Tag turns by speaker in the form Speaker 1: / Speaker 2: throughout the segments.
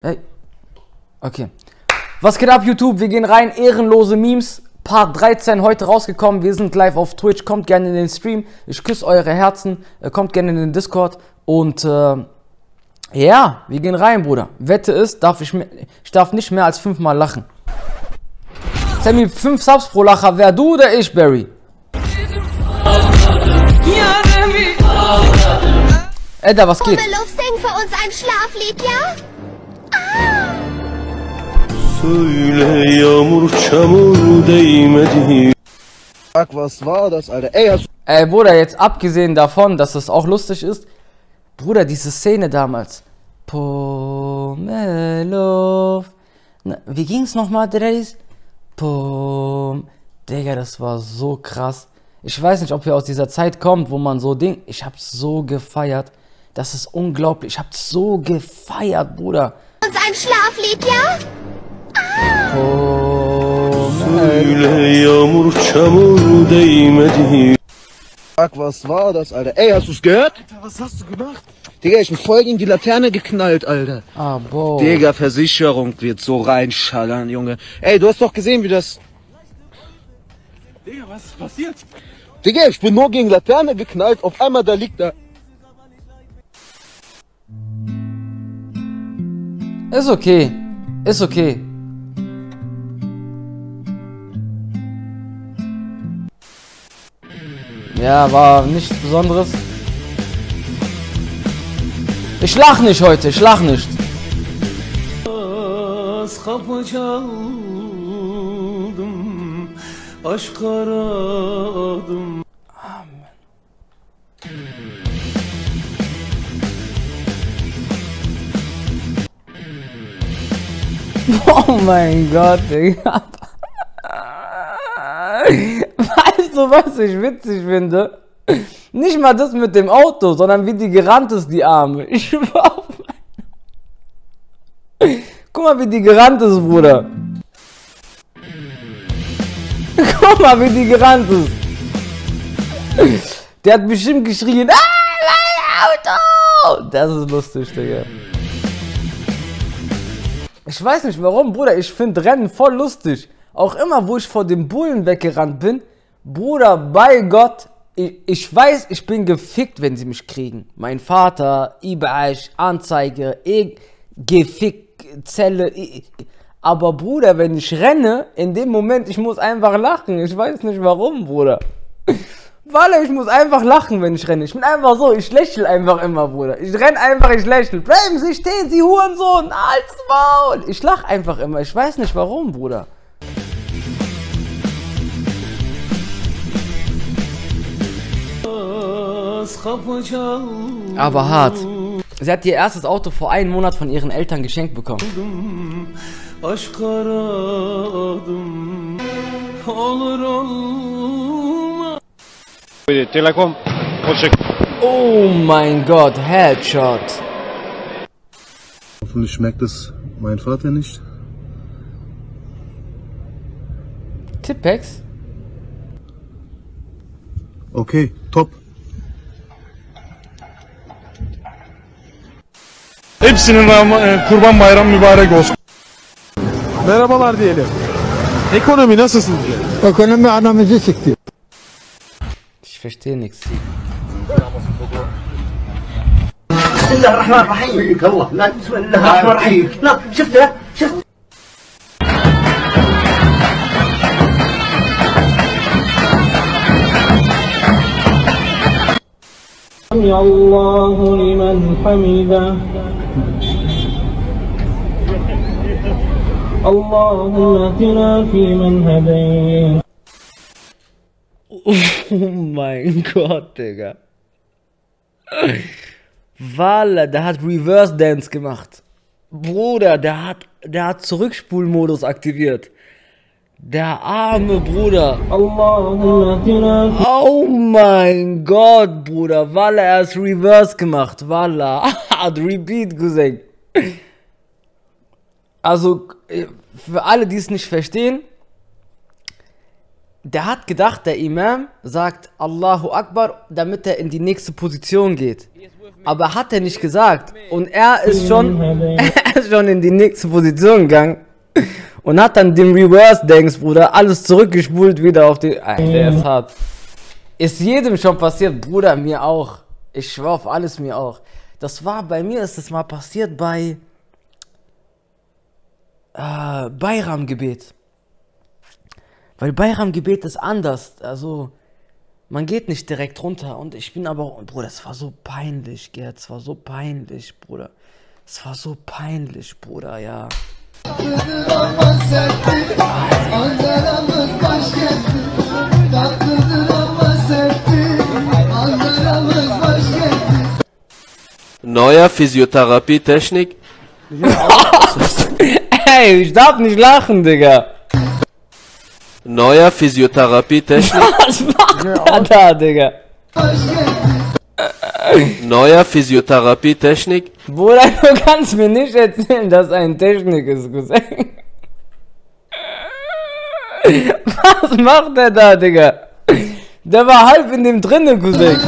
Speaker 1: Hey. Okay. Was geht ab, YouTube? Wir gehen rein. Ehrenlose Memes. Part 13 heute rausgekommen. Wir sind live auf Twitch. Kommt gerne in den Stream. Ich küsse eure Herzen. Äh, kommt gerne in den Discord. Und äh, ja, wir gehen rein, Bruder. Wette ist, darf ich, ich darf nicht mehr als fünfmal lachen. Sammy, fünf Subs pro Lacher. Wer du oder ich, Barry? Edda, was geht?
Speaker 2: Rubbeluf, sing für uns ein Schlaflied, ja?
Speaker 3: Söyle yağmur çamur değmedi
Speaker 4: Fuck, was war das, Alter? Ey, hast
Speaker 1: Ey, Bruder, jetzt abgesehen davon, dass es auch lustig ist, Bruder, diese Szene damals. Pomelov. Na, Wie ging's nochmal, Dreis? Pom. Digga, das war so krass. Ich weiß nicht, ob ihr aus dieser Zeit kommt, wo man so Ding. Ich hab's so gefeiert. Das ist unglaublich. Ich hab's so gefeiert, Bruder.
Speaker 2: Uns ein Schlaflied, ja?
Speaker 3: Söyle yağmur çamur değmedi
Speaker 4: Fuck, was war das, Alter? Ey, hast du's gehört? Alter, was hast du gemacht? Digga, ich bin voll gegen die Laterne geknallt, Alter.
Speaker 1: Ah, boah.
Speaker 4: Digga, Versicherung wird so reinschallern, Junge. Ey, du hast doch gesehen, wie das...
Speaker 5: Digga, was ist passiert?
Speaker 4: Digga, ich bin nur gegen Laterne geknallt. Auf einmal, da liegt da...
Speaker 1: Ist okay. Ist okay. Ja, war nichts Besonderes. Ich lach nicht heute, ich lach nicht. Oh mein Gott, Digga. Du, was ich witzig finde? Nicht mal das mit dem Auto, sondern wie die gerannt ist, die Arme. Ich war auf Guck mal, wie die gerannt ist, Bruder. Guck mal, wie die gerannt ist. Der hat bestimmt geschrien, ah, mein Auto! Das ist lustig, Digga. Ich weiß nicht warum, Bruder. Ich finde Rennen voll lustig. Auch immer, wo ich vor dem Bullen weggerannt bin, Bruder, bei Gott, ich, ich weiß, ich bin gefickt, wenn sie mich kriegen. Mein Vater, Ibeich, Anzeige, e gefickt, Zelle. I, aber Bruder, wenn ich renne, in dem Moment, ich muss einfach lachen. Ich weiß nicht warum, Bruder. Weil ich muss einfach lachen, wenn ich renne. Ich bin einfach so, ich lächle einfach immer, Bruder. Ich renn einfach, ich lächle. Bleiben Sie stehen, Sie Hurensohn, als Maul. Ich lach einfach immer. Ich weiß nicht warum, Bruder. Aber hart. Sie hat ihr erstes Auto vor einem Monat von ihren Eltern geschenkt bekommen. Oh mein Gott, Headshot.
Speaker 6: Hoffentlich schmeckt es mein Vater nicht.
Speaker 1: Tippex?
Speaker 6: Okay, top.
Speaker 5: Hepsinin Ram- e, kurban bayramı mübarek olsun.
Speaker 7: Merhabalar diyelim. Ekonomi nasıl sizce?
Speaker 8: Ekonomi anamızı sikti.
Speaker 1: Ich verstehe nichts.
Speaker 8: بسم الله الرحمن الرحيم يحييك الله لا بسم الله الرحمن الرحيم لا شفته شفت
Speaker 3: سمع الله لمن حمده اللهم اهدنا فيمن هديت
Speaker 1: Oh mein Gott, Digga. Walla, der hat Reverse Dance gemacht. Bruder, der hat, der hat Zurückspulmodus aktiviert. Der arme Bruder.
Speaker 3: اللهم اهدنا
Speaker 1: Oh mein Gott, Bruder. Walla, er hat Reverse gemacht. Walla. Hat Repeat Cousin. Also, äh, für alle, die es nicht verstehen, der hat gedacht, der Imam sagt Allahu Akbar, damit er in die nächste Position geht. Aber hat er nicht gesagt. Und er ist schon, er ist schon in die nächste Position gegangen. Und hat dann den Reverse-Dings, Bruder, alles zurückgespult wieder auf die. Ey, der ist hart. Ist jedem schon passiert, Bruder, mir auch. Ich schwör auf alles mir auch. Das war bei mir, ist das mal passiert bei äh, Bayram-Gebet. Weil Bayram-Gebet ist anders. Also, man geht nicht direkt runter. Und ich bin aber, Bruder, es war so peinlich, Gerd. Es war so peinlich, Bruder. Es war so peinlich, Bruder, ja.
Speaker 9: Neuer Physiotherapietechnik.
Speaker 1: Ey, ich darf nicht lachen, Digga.
Speaker 9: Neuer Physiotherapietechnik.
Speaker 1: Was macht er da, Digga?
Speaker 9: Neuer Physiotherapietechnik.
Speaker 1: Bruder, du kannst mir nicht erzählen, dass ein Technik ist, Cousin. Was macht der da, Digga? Der war halb in dem drinne, Cousin.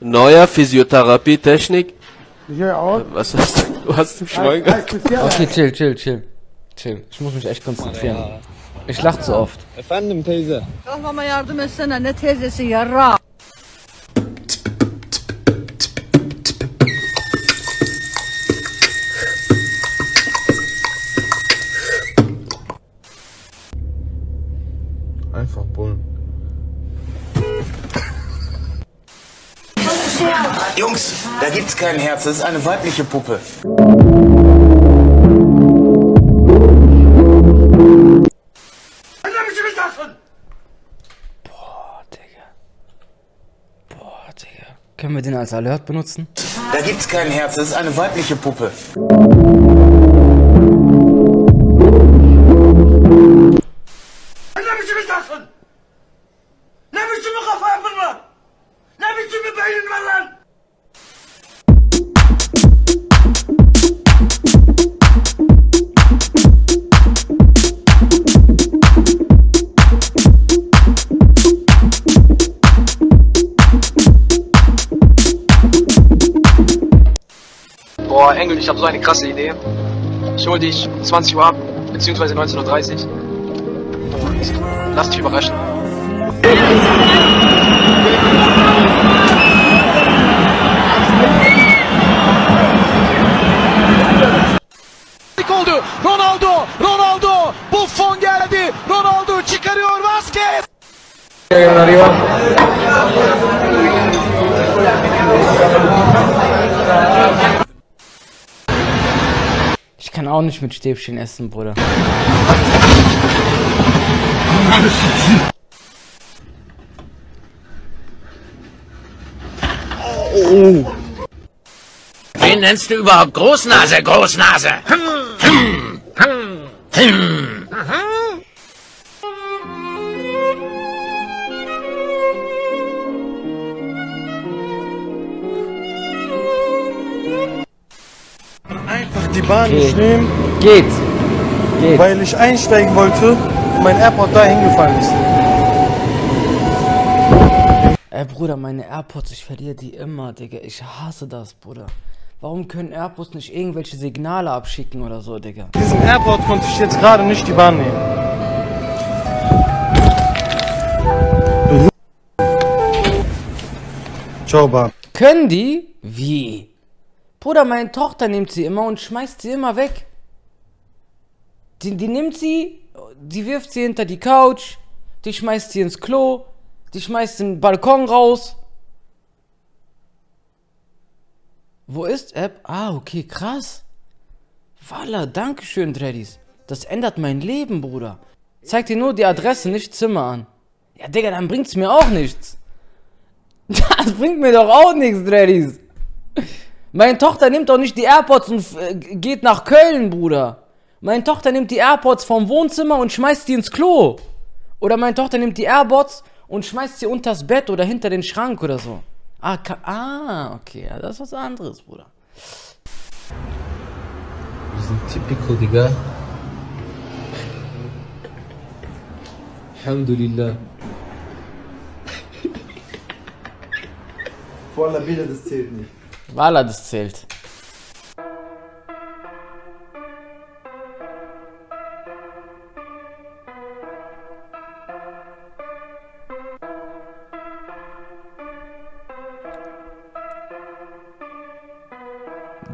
Speaker 9: Neuer Physiotherapietechnik. Was hast du? Du hast einen Schwein gehabt.
Speaker 1: Okay, chill, chill, chill. Chill. Ich muss mich echt konzentrieren. Ich lach zu oft.
Speaker 4: Efendim teyze.
Speaker 10: Kalkmama yardım etsene ne teyzesi yarra.
Speaker 6: Einfach Bullen.
Speaker 8: Jungs, da gibt's kein Herz, das ist eine weibliche Puppe.
Speaker 1: Boah, Digga. Boah, Digga. Können wir den als Alert benutzen?
Speaker 8: Da gibt's kein Herz, das ist eine weibliche Puppe.
Speaker 11: Habe so eine krasse Idee. Ich hol dich um 20 Uhr ab, beziehungsweise 19.30 Uhr. Und lass dich überraschen.
Speaker 1: Kann auch nicht mit Stäbchen essen, Bruder.
Speaker 12: Wen nennst du überhaupt Großnase, Großnase? Hm, hm, hm, hm.
Speaker 7: Die Bahn nicht nehmen,
Speaker 1: Geht. Geht.
Speaker 7: weil ich einsteigen wollte und mein Airport da hingefallen ist.
Speaker 1: Ey, Bruder, meine AirPods, ich verliere die immer, Digga. Ich hasse das, Bruder. Warum können AirPods nicht irgendwelche Signale abschicken oder so, Digga?
Speaker 7: Diesen Airport konnte ich jetzt gerade nicht die Bahn nehmen. Ciao, Bahn.
Speaker 1: Können die? Wie? Bruder, meine Tochter nimmt sie immer und schmeißt sie immer weg. Die, die nimmt sie, die wirft sie hinter die Couch, die schmeißt sie ins Klo, die schmeißt den Balkon raus. Wo ist App? Ah, okay, krass. Walla, dankeschön, Dreddys. Das ändert mein Leben, Bruder. Zeig dir nur die Adresse, nicht Zimmer an. Ja, Digga, dann bringt's mir auch nichts. Das bringt mir doch auch nichts, Dreddys. Meine Tochter nimmt doch nicht die AirPods und äh, geht nach Köln, Bruder. Meine Tochter nimmt die AirPods vom Wohnzimmer und schmeißt die ins Klo. Oder meine Tochter nimmt die AirPods und schmeißt sie unters Bett oder hinter den Schrank oder so. Ah, ka- ah okay, ja, das ist was anderes, Bruder.
Speaker 13: Wir sind typical, Digga.
Speaker 1: Alhamdulillah.
Speaker 4: Voller Bilder, das zählt nicht.
Speaker 1: Walla, das zählt.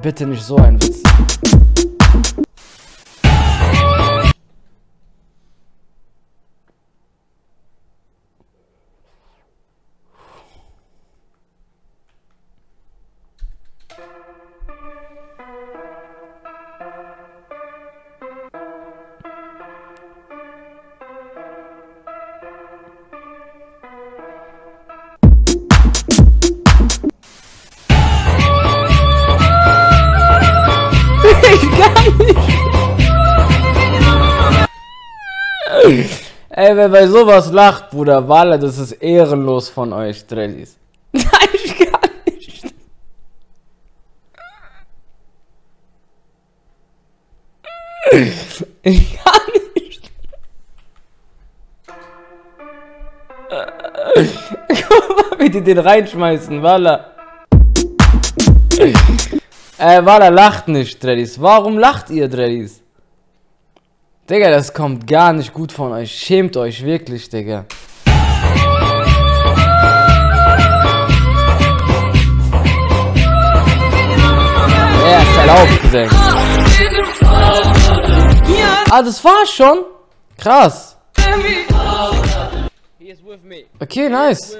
Speaker 1: Bitte nicht so ein Witz. Ey, wer bei sowas lacht, Bruder, Walla, das ist ehrenlos von euch, Drellis. Nein, ich kann nicht. Ich kann nicht. Guck mal, wie die den reinschmeißen, Walla. Äh, Walla, lacht nicht, Drellis. Warum lacht ihr, Drellis? Digga, das kommt gar nicht gut von euch. Schämt euch wirklich, Digga. Ja, ist erlaubt, Cousin. Ah, das war's schon? Krass. Okay, nice.